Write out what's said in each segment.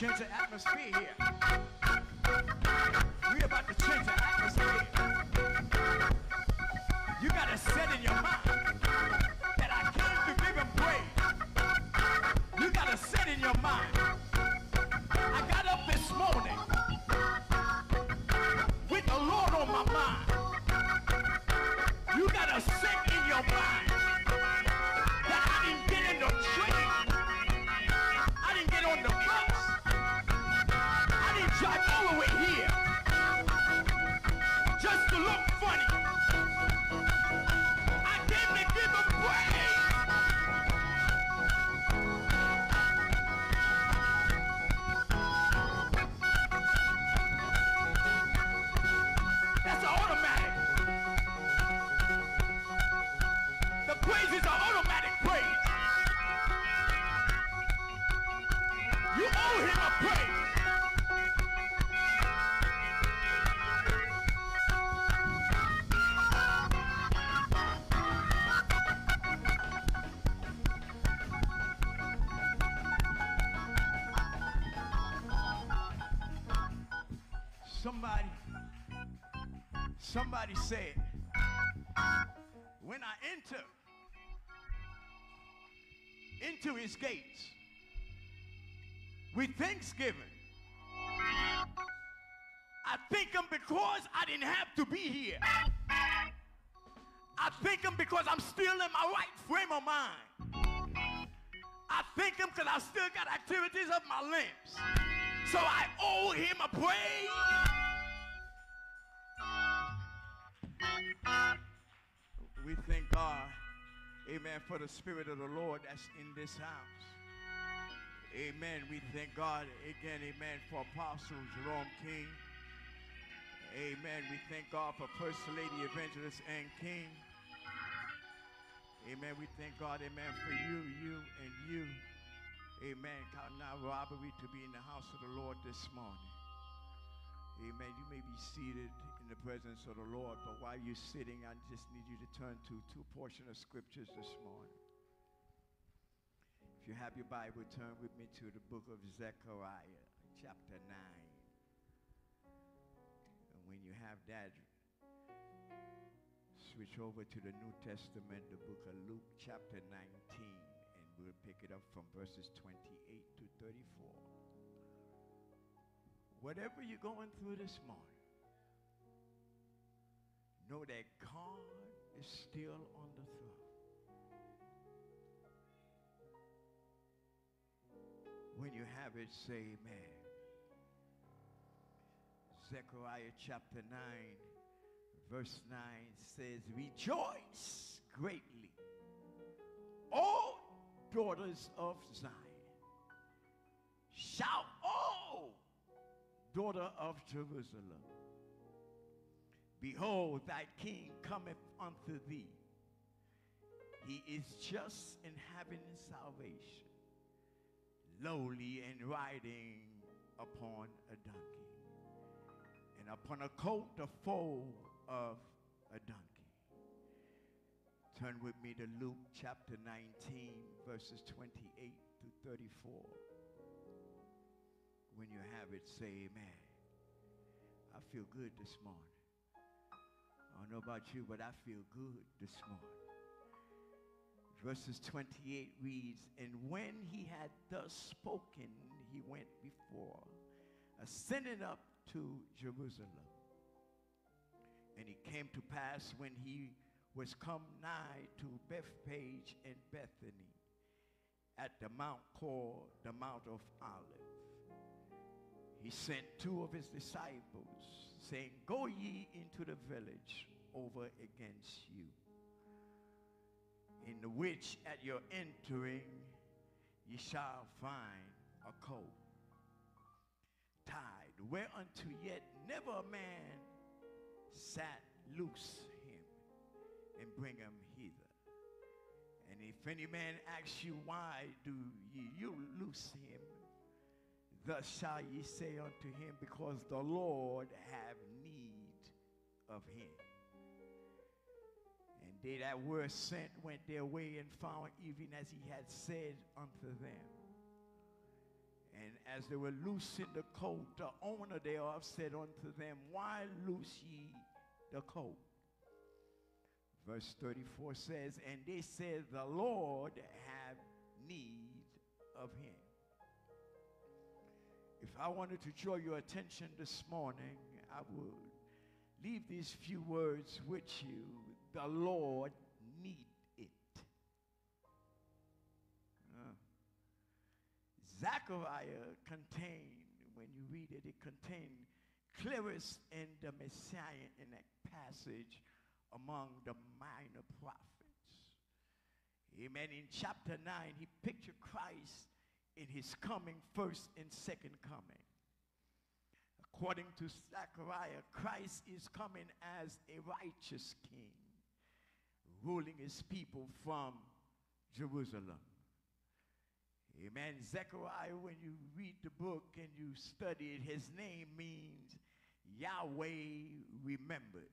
change the atmosphere here. We're about to change the look Somebody, somebody said, when I enter into his gates with thanksgiving, I thank him because I didn't have to be here. I thank him because I'm still in my right frame of mind. I thank him because I still got activities of my limbs. So I owe him a praise. We thank God, amen, for the Spirit of the Lord that's in this house. Amen. We thank God again, amen, for Apostle Jerome King. Amen. We thank God for First Lady Evangelist Ann King. Amen. We thank God, amen, for you, you, and you. Amen. Count out robbery to be in the house of the Lord this morning. Amen. You may be seated the presence of the Lord, but while you're sitting, I just need you to turn to two portions of scriptures this morning. If you have your Bible, turn with me to the book of Zechariah, chapter 9. And when you have that, switch over to the New Testament, the book of Luke, chapter 19, and we'll pick it up from verses 28 to 34. Whatever you're going through this morning, know that God is still on the throne. When you have it, say amen. Zechariah chapter 9, verse 9 says, Rejoice greatly, all daughters of Zion. Shout, oh, daughter of Jerusalem. Behold, thy king cometh unto thee. He is just in having salvation, lowly and riding upon a donkey, and upon a coat the foal of a donkey. Turn with me to Luke chapter 19, verses 28 to 34. When you have it, say amen. I feel good this morning. I don't know about you, but I feel good this morning. Verses 28 reads, And when he had thus spoken, he went before, ascending up to Jerusalem. And it came to pass when he was come nigh to Bethphage and Bethany, at the mount called the Mount of Olives he sent two of his disciples, saying, Go ye into the village over against you, in the which at your entering ye shall find a coat tied, whereunto yet never a man sat loose him and bring him hither. And if any man asks you, why do ye you loose him? Thus shall ye say unto him, because the Lord have need of him. And they that were sent went their way and found even as he had said unto them. And as they were loosing the coat, the owner thereof said unto them, Why loose ye the coat? Verse 34 says, And they said, The Lord have need of him. I wanted to draw your attention this morning, I would leave these few words with you. The Lord need it. Uh, Zechariah contained, when you read it, it contained clearest and the Messiah in that passage among the minor prophets. Amen. In chapter 9, he pictured Christ in his coming first and second coming. According to Zechariah, Christ is coming as a righteous king, ruling his people from Jerusalem. Amen. Zechariah, when you read the book and you study it, his name means Yahweh remembers.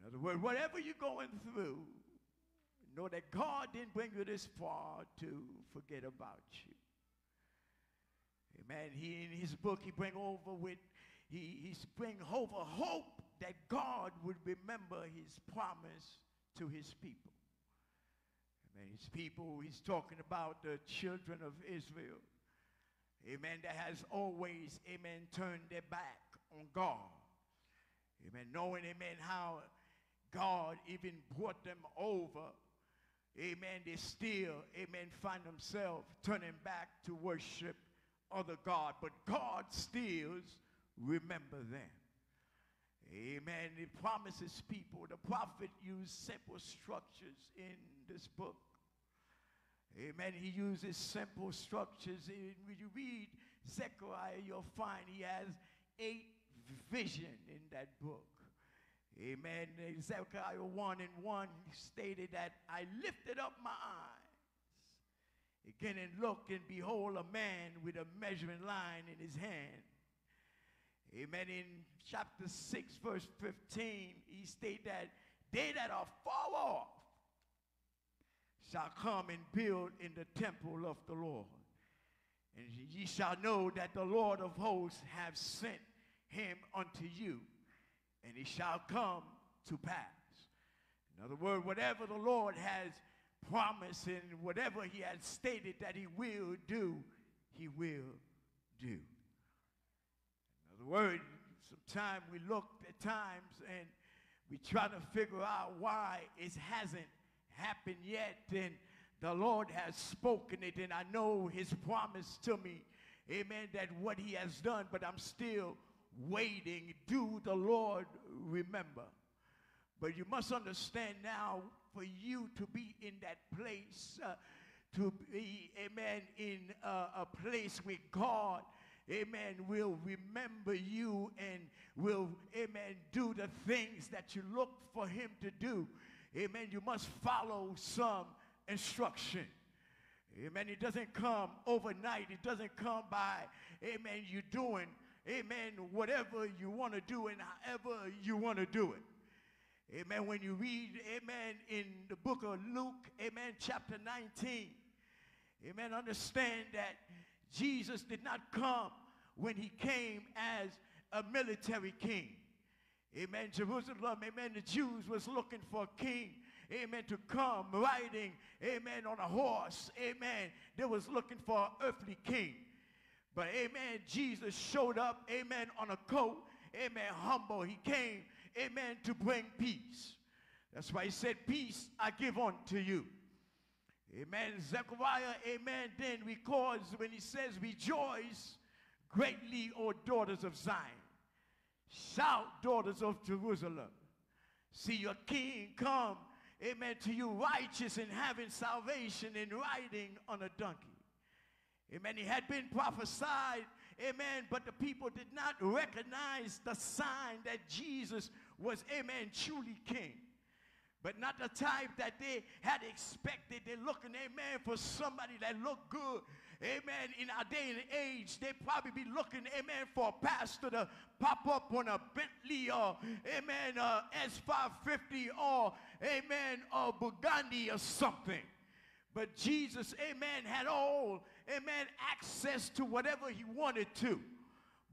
In other words, whatever you're going through, know that God didn't bring you this far to forget about you. Amen. He in his book he bring over with he he's bring over hope that God would remember his promise to his people. Amen. His people, he's talking about the children of Israel. Amen. That has always, amen, turned their back on God. Amen. Knowing, amen, how God even brought them over. Amen. They still, amen, find themselves turning back to worship other God. But God still remember them. Amen. He promises people. The prophet used simple structures in this book. Amen. He uses simple structures. when you read Zechariah, you'll find he has eight vision in that book. Amen. Zechariah 1 and 1 stated that I lifted up my eyes again and look and behold a man with a measuring line in his hand. Amen. In chapter 6, verse 15, he stated that they that are far off shall come and build in the temple of the Lord. And ye shall know that the Lord of hosts have sent him unto you and it shall come to pass. In other words, whatever the Lord has promised and whatever he has stated that he will do, he will do. In other words, sometimes we look at times and we try to figure out why it hasn't happened yet. And the Lord has spoken it, and I know his promise to me, amen, that what he has done, but I'm still waiting, do the Lord remember? But you must understand now, for you to be in that place, uh, to be, amen, in uh, a place where God, amen, will remember you and will, amen, do the things that you look for him to do. Amen. You must follow some instruction. Amen. It doesn't come overnight. It doesn't come by, amen, you doing amen, whatever you want to do and however you want to do it. Amen. When you read, amen, in the book of Luke, amen, chapter 19, amen, understand that Jesus did not come when he came as a military king. Amen. Jerusalem, amen, the Jews was looking for a king amen, to come riding, amen, on a horse, amen. They was looking for an earthly king. But amen, Jesus showed up, amen, on a coat, amen, humble. He came, amen, to bring peace. That's why he said, Peace I give unto you. Amen. Zechariah, amen, then records when he says, Rejoice greatly, O daughters of Zion. Shout, daughters of Jerusalem. See your king come, amen, to you righteous and having salvation and riding on a donkey. Amen. He had been prophesied. Amen. But the people did not recognize the sign that Jesus was, amen, truly king. But not the type that they had expected. They're looking, amen, for somebody that looked good. Amen. In our day and age, they probably be looking, amen, for a pastor to pop up on a Bentley or, amen, uh, S550 or, amen, a Bugatti or something. But Jesus, amen, had all, amen, access to whatever he wanted to.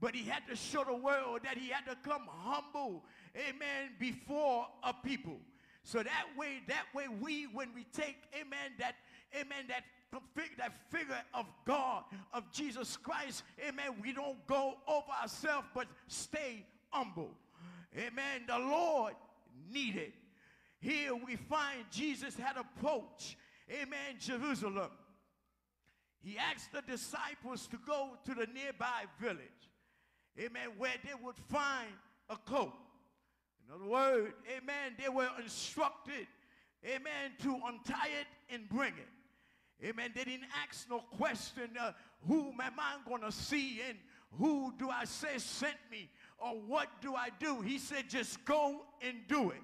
But he had to show the world that he had to come humble, amen, before a people. So that way, that way we, when we take, amen, that, amen, that that figure of God, of Jesus Christ, amen, we don't go over ourselves, but stay humble. Amen. The Lord needed. Here we find Jesus had approached, amen, Jerusalem. He asked the disciples to go to the nearby village, amen, where they would find a coat. In other words, amen, they were instructed, amen, to untie it and bring it. Amen. They didn't ask no question, uh, who am I going to see and who do I say sent me or what do I do? He said, just go and do it.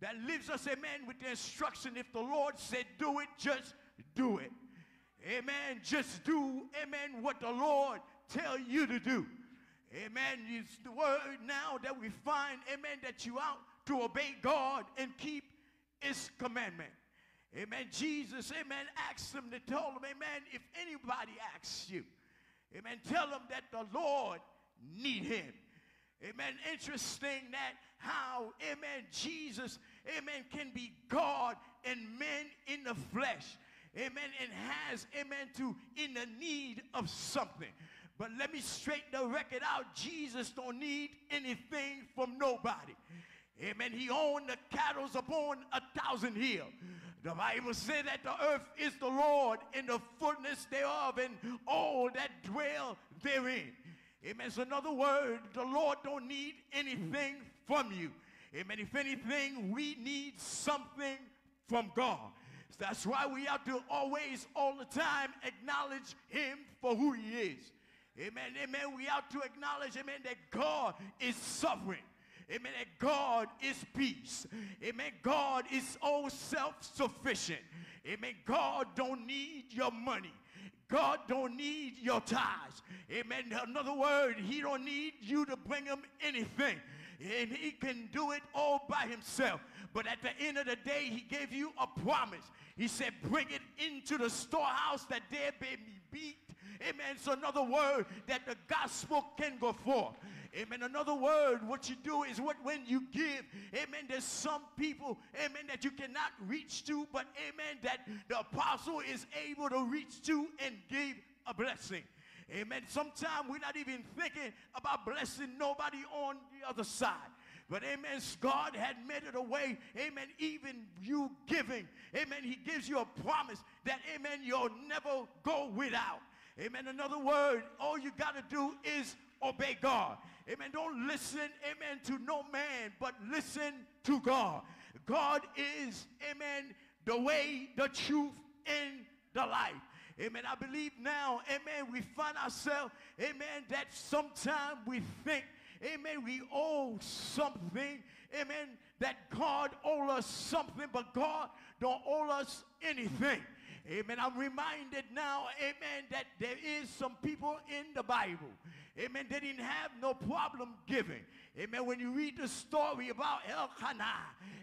That leaves us, amen, with the instruction. If the Lord said do it, just do it. Amen. Just do, amen, what the Lord tell you to do. Amen. It's the word now that we find, amen, that you out to obey God and keep his commandment. Amen. Jesus, amen, asked them to tell them, amen, if anybody asks you, amen, tell them that the Lord need him. Amen. Interesting that how, amen, Jesus, amen, can be God and man in the flesh. Amen. And has, amen, to in the need of something. But let me straighten the record out. Jesus don't need anything from nobody. Amen. He owned the cattle upon a thousand hills. The Bible says that the earth is the Lord and the fullness thereof and all that dwell therein. Amen. So in other words, the Lord don't need anything from you. Amen. If anything, we need something from God. That's why we have to always, all the time, acknowledge him for who he is. Amen. Amen. We have to acknowledge, amen, that God is sovereign. Amen. That God is peace. Amen. God is all self-sufficient. Amen. God don't need your money. God don't need your tithes. Amen. In other words, he don't need you to bring him anything. And he can do it all by himself. But at the end of the day, he gave you a promise. He said, bring it into the storehouse that there may be beat. Amen. So another word that the gospel can go forth. Amen. Another word, what you do is what when you give, amen, there's some people, amen, that you cannot reach to, but amen, that the apostle is able to reach to and give a blessing. Amen. Sometimes we're not even thinking about blessing nobody on the other side. But amen, God had made it a way, amen, even you giving, amen, he gives you a promise that, amen, you'll never go without. Amen. Another word, all you got to do is obey God. Amen. Don't listen, amen, to no man, but listen to God. God is, amen, the way, the truth, and the life. Amen. I believe now, amen, we find ourselves, amen, that sometimes we think, amen, we owe something, amen, that God owe us something, but God don't owe us anything. Amen. I'm reminded now, amen, that there is some people in the Bible. Amen. They didn't have no problem giving. Amen. When you read the story about Elkanah,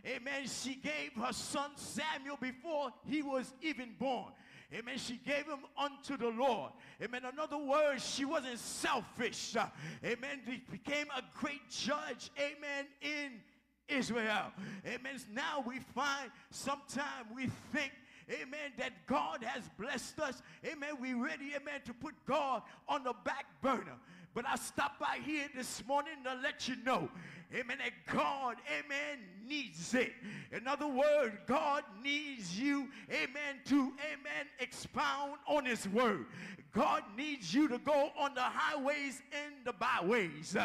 amen, she gave her son Samuel before he was even born. Amen. She gave him unto the Lord. Amen. In other words, she wasn't selfish. Amen. She became a great judge. Amen. In Israel. Amen. Now we find sometimes we think amen, that God has blessed us. Amen. We ready, amen, to put God on the back burner. But I stopped by here this morning to let you know, amen, that God, amen, needs it. In other words, God needs you, amen, to, amen, expound on his word. God needs you to go on the highways and the byways.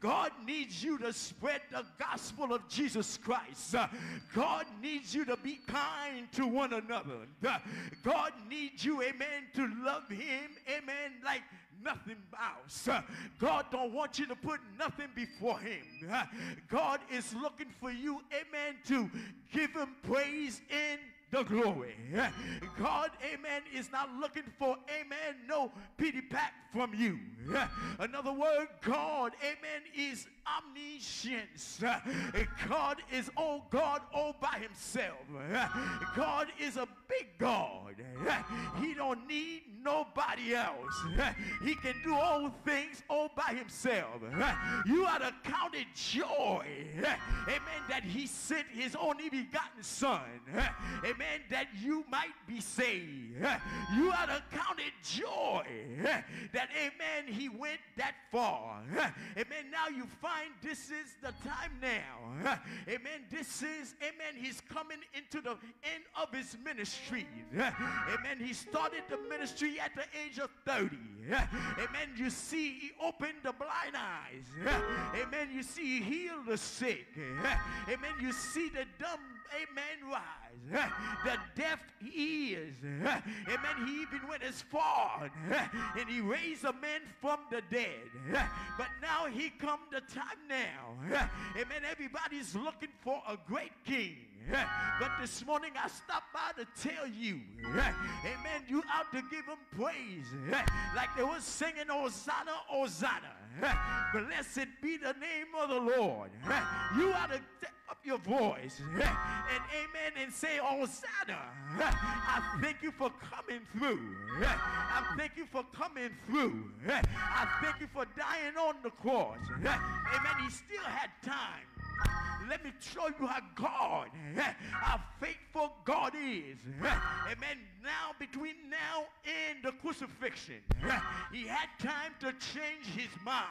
God needs you to spread the gospel of Jesus Christ. God needs you to be kind to one another. God needs you, amen, to love him, amen, like nothing else. God don't want you to put nothing before him. God is looking for you, amen, to give him praise in the glory. God, amen, is not looking for, amen, no pity pat from you. Another word, God, amen, is omniscience. God is all God all by himself. God is a big God. He don't need nobody else. He can do all things all by himself. You are to count it joy. Amen. That he sent his only begotten son. Amen. That you might be saved. You are to joy. That amen. He went that far. Amen. Now you find this is the time now. Amen. This is, amen. He's coming into the end of his ministry. Amen. He started the ministry at the age of 30. Amen. You see, he opened the blind eyes. Amen. You see, he healed the sick. Amen. You see the dumb, amen, rise. The deaf ears. Amen. He even went as far and he raised a man from the dead. But now he come the time now. Amen. Everybody's looking for a great king. But this morning I stopped by to tell you, amen, you ought to give him praise. Like they were singing, Hosanna, Hosanna. Blessed be the name of the Lord. You ought to take up your voice and amen and say, Hosanna. I thank you for coming through. I thank you for coming through. I thank you for dying on the cross. Amen. He still had time let me show you how God, how faithful God is. Amen. Now, between now and the crucifixion, he had time to change his mind.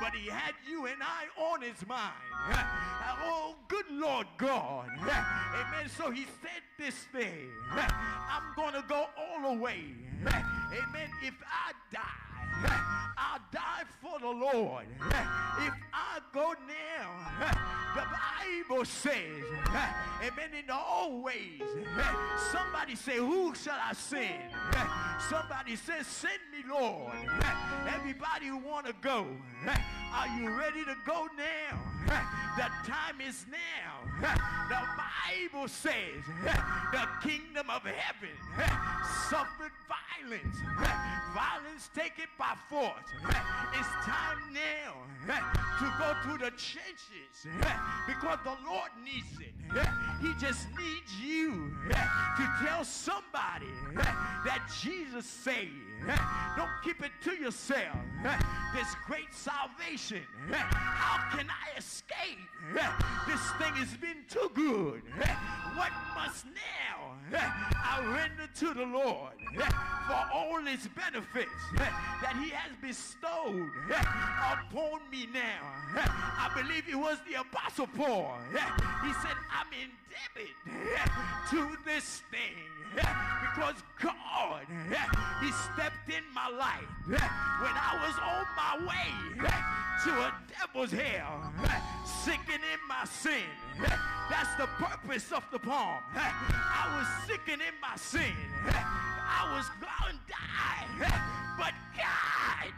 But he had you and I on his mind. Uh, oh, good Lord God. Amen. So he said this thing. I'm going to go all the way. Amen. If I die, I'll die for the Lord. If I go now, the Bible says, amen, in old ways, somebody say, who shall I send? Somebody says, send me, Lord. Everybody want to go. Are you ready to go now? The time is now. The Bible says the kingdom of heaven suffered violence. Violence taken by force. It's time now to go to the trenches because the Lord needs it. He just needs you to tell somebody that Jesus saved. Don't keep it to yourself. This great salvation. How can I escape? This thing has been too good. What must now I render to the Lord for all his benefits that he has bestowed upon me now? I believe it was the Apostle Paul. He said, I'm indebted to this thing because God, He stepped in my life when I was on my way to a devil's hell, sinking in my sin. That's the purpose of the palm. I was sinking in my sin. I was going to die. But God,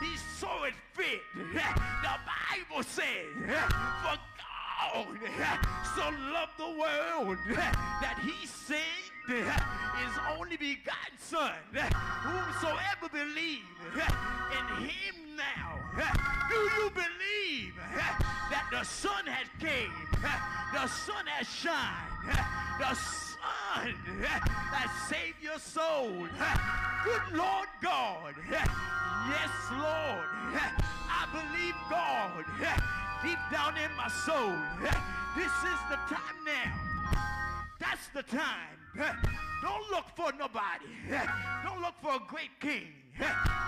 He saw it fit. The Bible says, for God so loved the world that He sent his only begotten son, whomsoever believe in him now. Do you believe that the sun has came, the sun has shined, the sun that saved your soul? Good Lord God. Yes, Lord. I believe God deep down in my soul. This is the time now. That's the time don't look for nobody. Don't look for a great king.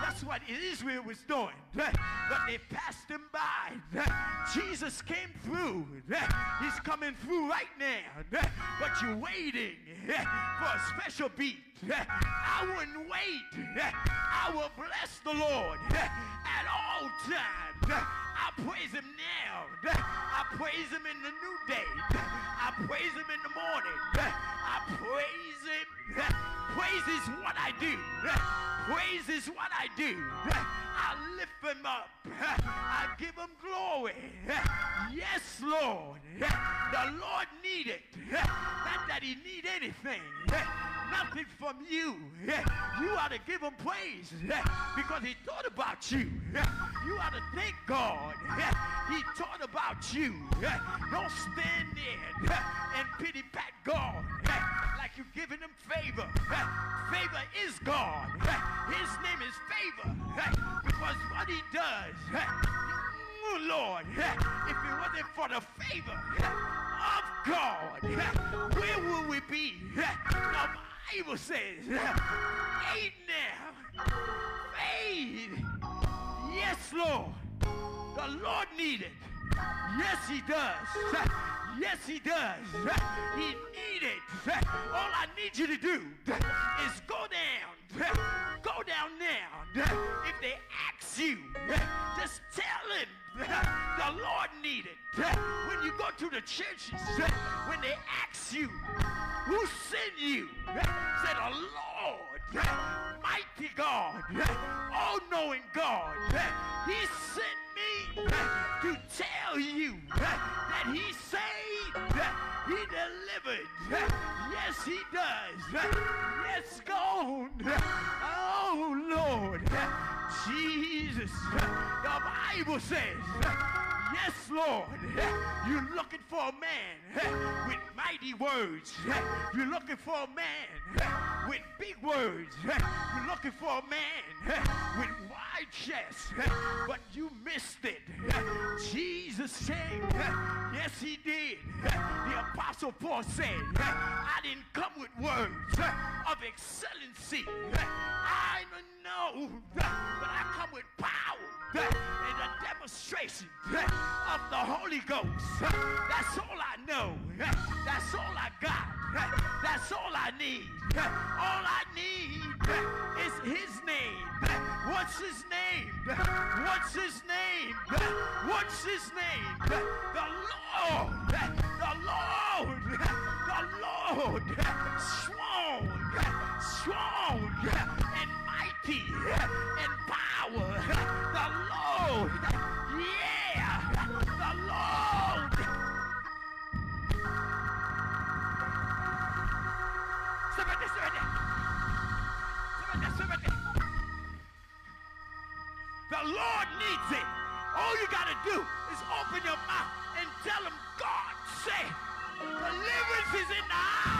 That's what Israel was doing. But they passed him by. Jesus came through. He's coming through right now. But you're waiting for a special beat. I wouldn't wait. I will bless the Lord at all times. I praise him now. I praise him in the new day. I praise him in the morning. I praise him. Praise is what I do. Praise is what I do. I lift him up. I give him glory. Yes, Lord. The Lord needed. Not that he need anything. Nothing from you. You ought to give him praise. Because he thought about you. You ought to thank God. He thought about you. Don't stand there. And pity pat God. Like you're giving him favor. Favor is God. His name is favor. Because what he does, oh Lord, if it wasn't for the favor of God, where would we be? Bible says, ain't there faith. Yes, Lord. The Lord needed. Yes, he does. Yes, he does. He needed. All I need you to do is go down. Go down now. If they ask you, just tell him the Lord needed. When you go to the churches, when they ask you, who sent you? Say the Lord, mighty God, all-knowing God. He sent me to tell you that he saved, he delivered. Yes, he does. Yes, God. Oh, Lord. Jesus. The Bible says, yes, Lord. You're looking for a man with mighty words. You're looking for a man with big words. You're looking for a man with wide chest. But you missed it. Jesus said, yes, he did. The Apostle Paul said, I didn't come with words of excellency. I don't know, but I come with power and a demonstration of the Holy Ghost. That's all I know. That's all I got. That's all I need. All I need is his name. What's his name? What's his name? What's his name? The Lord. The Lord. The Lord. Strong. Strong and mighty Lord needs it. All you got to do is open your mouth and tell him, God say, deliverance is in the house.